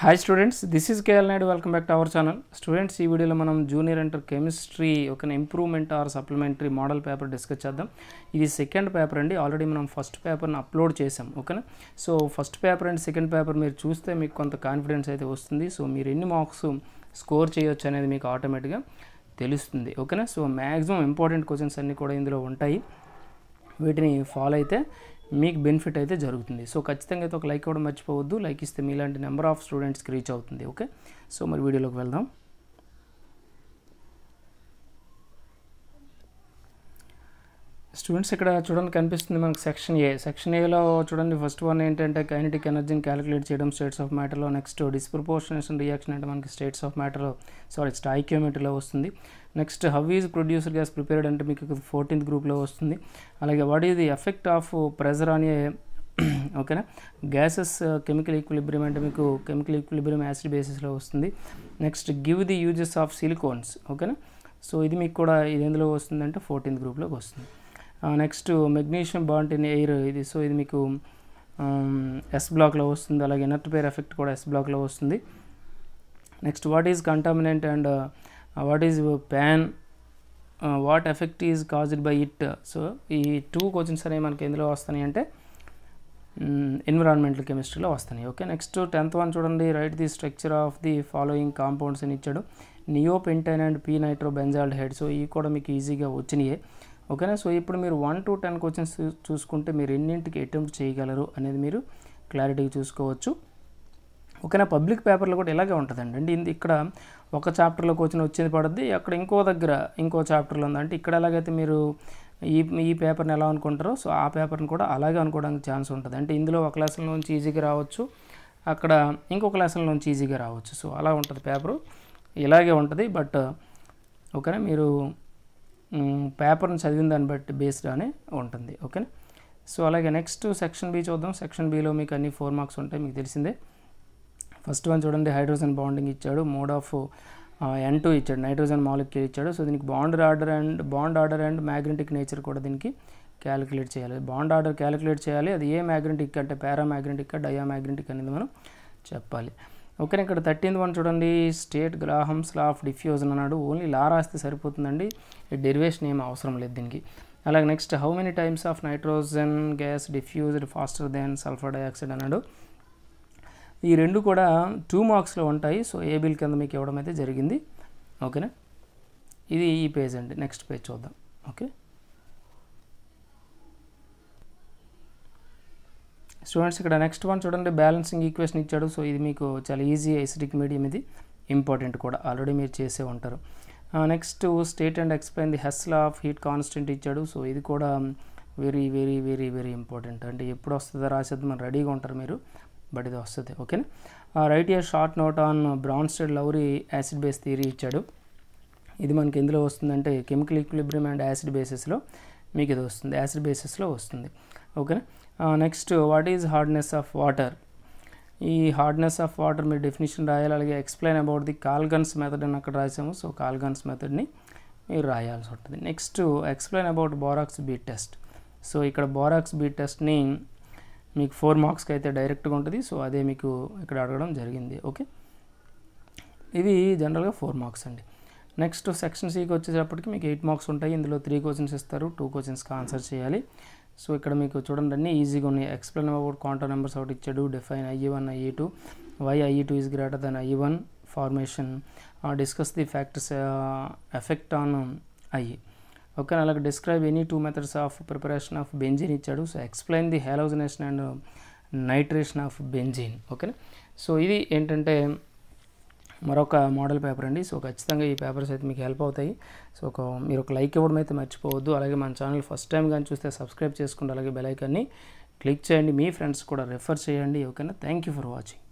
Hi students this is KL Naidu welcome back to our channel students ఈ వీడియోలో మనం junior inter chemistry ఒక improvement or supplementary model paper discuss చేద్దాం. ఇది second paper అండి. Already మనం ఫస్ట్ పేపర్ని అప్లోడ్ చేసాం ఓకేనా so first paper and second paper మీరు చూస్తే మీకు కొంత కాన్ఫిడెన్స్ అయితే వస్తుంది. సో మీరు ఎన్ని మార్క్స్ స్కోర్ చేయొచ్చు అనేది మీకు ఆటోమేటిక్గా తెలుస్తుంది ఓకేనా సో మ్యాక్సిమం ఇంపార్టెంట్ క్వశ్చన్స్ అన్నీ కూడా ఇందులో ఉంటాయి. వీటిని ఫాలో అయితే మీకు బెనిఫిట్ అయితే జరుగుతుంది. సో ఖచ్చితంగా అయితే ఒక లైక్ ఇవ్వడం మర్చిపోవద్దు. లైక్ ఇస్తే మీలాంటి నెంబర్ ఆఫ్ స్టూడెంట్స్కి రీచ్ అవుతుంది. ఓకే సో మరి వీడియోలోకి వెళ్దాం. స్టూడెంట్స్ ఇక్కడ చూడండి కనిపిస్తుంది మనకు సెక్షన్ ఏ సెక్షన్ ఏలో చూడండి ఫస్ట్ వన్ ఏంటంటే కైనటిక్ ఎనర్జీని క్యాలిక్యులేట్ చేయడం స్టేట్స్ ఆఫ్ మ్యాటర్లో నెక్స్ట్ డిస్ప్రపోర్షనేషన్ రియాక్షన్ అంటే మనకి స్టేట్స్ ఆఫ్ మ్యాటర్లో సారీ స్టాయిక్యోమెట్రీలో వస్తుంది. Next how is producer gas prepared అంటే మీకు ఫోర్టీన్త్ గ్రూప్లో వస్తుంది. అలాగే what is the effect of pressure అని ఓకేనా గ్యాసెస్ కెమికల్ ఈక్విలిబ్రియం అంటే మీకు కెమికల్ ఈక్విలిబ్రియం యాసిడ్ బేసిస్లో వస్తుంది. Next give the uses of silicones ఓకేనా సో ఇది మీకు కూడా ఇది ఎందులో వస్తుందంటే ఫోర్టీన్త్ గ్రూప్లోకి వస్తుంది. Next magnesium burnt in air ఇది సో ఇది మీకు um, ఎస్ బ్లాక్లో వస్తుంది. అలాగే ఎనర్ట్ పేర్ ఎఫెక్ట్ కూడా ఎస్ బ్లాక్లో వస్తుంది. Next what is contaminant and what is PAN what effect is caused by it so ఈ టూ క్వశ్చన్స్ అనేవి మనకి ఎందులో వస్తాయి అంటే ఎన్విరాన్మెంటల్ కెమిస్ట్రీలో వస్తాయి. ఓకే నెక్స్ట్ టెన్త్ వన్ చూడండి. Write the structure of the following compounds అని ఇచ్చాడు neopentane and p nitro benzaldehyde so ఇవి కూడా మీకు ఈజీగా వచ్చినాయి. ఓకేనా సో ఇప్పుడు మీరు వన్ టు టెన్ క్వశ్చన్స్ చూసుకుంటే మీరు ఎన్నింటికి అటెంప్ట్ చేయగలరు అనేది మీరు క్లారిటీగా చూసుకోవచ్చు. ఓకేనా? పబ్లిక్ పేపర్లో కూడా ఇలాగే ఉంటుందండి. అంటే ఇక్కడ ఒక చాప్టర్లోకి వచ్చిన వచ్చేది పడుద్ది అక్కడ ఇంకో దగ్గర ఇంకో చాప్టర్లో ఉందంటే ఇక్కడ ఎలాగైతే మీరు ఈ ఈ పేపర్ని ఎలా అనుకుంటారో సో ఆ పేపర్ని కూడా అలాగే అనుకోవడానికి ఛాన్స్ ఉంటుంది. అంటే ఇందులో ఒక లెసన్ నుంచి ఈజీగా రావచ్చు అక్కడ ఇంకొక లెసన్ నుంచి ఈజీగా రావచ్చు. సో అలా ఉంటుంది పేపరు. ఇలాగే ఉంటుంది బట్ ఓకేనా? మీరు పేపర్ని చదివిన దాన్ని బట్టి బేస్డ్ ఉంటుంది. ఓకేనా? సో అలాగే నెక్స్ట్ సెక్షన్ బి చూద్దాం. సెక్షన్ బిలో మీకు అన్ని ఫోర్ మార్క్స్ ఉంటాయి మీకు తెలిసిందే. ఫస్ట్ వన్ చూడండి హైడ్రోజన్ బాండింగ్ ఇచ్చాడు మోడ్ ఆఫ్ ఎన్ టూ ఇచ్చాడు నైట్రోజన్ మాలిక్యూల్ ఇచ్చాడు. సో దీనికి bond order and bond order and magnetic nature కూడా దీనికి క్యాలిక్యులేట్ చేయాలి. బాండ్ ఆర్డర్ క్యాలిక్యులేట్ చేయాలి. అది ఏ మ్యాగ్నెటిక్ అంటే పారామ్యాగ్నెటిక్ డయామ్యాగ్నెటిక్ అనేది మనం చెప్పాలి. ఓకే ఇక్కడ థర్టీన్త్ వన్ చూడండి state Graham's law of diffusion అన్నాడు. ఓన్లీ లా రాస్తే సరిపోతుందండి. డెరివేషన్ ఏం అవసరం లేదు దీనికి. అలాగే next how many times of nitrogen gas diffused faster than sulphur dioxide అన్నాడు. ఈ రెండు కూడా టూ మార్క్స్లో ఉంటాయి. సో ఏ బిల్ కింద మీకు ఇవ్వడం అయితే జరిగింది. ఓకేనా ఇది ఈ పేజ్ అండి. నెక్స్ట్ పేజ్ చూద్దాం. ఓకే స్టూడెంట్స్ ఇక్కడ నెక్స్ట్ వన్ చూడండి. బ్యాలెన్సింగ్ ఈక్వేషన్ ఇచ్చాడు. సో ఇది మీకు చాలా ఈజీ ఐసిటిక్ మీడియం ఇది. ఇంపార్టెంట్ కూడా. ఆల్రెడీ మీరు చేసే ఉంటారు. Next state and explain the Hess law of heat constant ఇచ్చాడు. సో ఇది కూడా very very very very important అంటే ఎప్పుడు వస్తుందో రాసేది మనం రెడీగా ఉంటారు మీరు. బట్ ఇది వస్తుంది ఓకేనా? Write a short note on Bronsted Lowry acid base theory ఇచ్చాడు. ఇది మనకి ఎందులో వస్తుందంటే కెమికల్ ఈక్విలిబ్రియం అండ్ యాసిడ్ బేసిస్లో మీకు ఇది వస్తుంది యాసిడ్ బేసిస్లో వస్తుంది ఓకేనా? Next what is hardness of water? ఈ హార్డ్నెస్ ఆఫ్ వాటర్ మీరు డెఫినేషన్ రాయాలి అలాగే explain about the Calgon's method అని అక్కడ రాసాము సో కాల్గన్స్ మెథడ్ని మీరు రాయాల్సి ఉంటుంది. Next explain about borax bead test. So ఇక్కడ బోరాక్స్ బీట్ టెస్ట్ని మీకు ఫోర్ మార్క్స్కి అయితే డైరెక్ట్గా ఉంటుంది. సో అదే మీకు ఇక్కడ అడగడం జరిగింది. ఓకే ఇది జనరల్గా ఫోర్ మార్క్స్ అండి. నెక్స్ట్ సెక్షన్ సికి వచ్చేటప్పటికి మీకు ఎయిట్ మార్క్స్ ఉంటాయి. ఇందులో త్రీ క్వశ్చన్స్ ఇస్తారు. టూ క్వశ్చన్స్కి ఆన్సర్ చేయాలి. సో ఇక్కడ మీకు చూడండి అన్నీ ఈజీగా ఉన్నాయి. ఎక్స్ప్లెయిన్ అబౌట్ క్వాంటమ్ నెంబర్స్ ఒకటి ఇచ్చాడు define IE one IE two why IE two is greater than IE one formation discuss the factors effect on IE okay అలాగే describe any two methods of preparation of benzene ఇచ్చాడు. So explain the halogenation and nitration of benzene ఓకేనా so ఇది ఏంటంటే మరొక model paper అండి. So ఖచ్చితంగా ఈ papers అయితే మీకు హెల్ప్ అవుతాయి. సో ఒక మీరు ఒక లైక్ ఇవ్వడం అయితే మర్చిపోవద్దు. అలాగే మన ఛానల్ ఫస్ట్ టైం కానీ చూస్తే సబ్స్క్రైబ్ చేసుకోండి అలాగే బెల్ ఐకాన్ని క్లిక్ చేయండి. మీ ఫ్రెండ్స్ కూడా రెఫర్ చేయండి. ఓకేనా థ్యాంక్ యూ ఫర్ వాచింగ్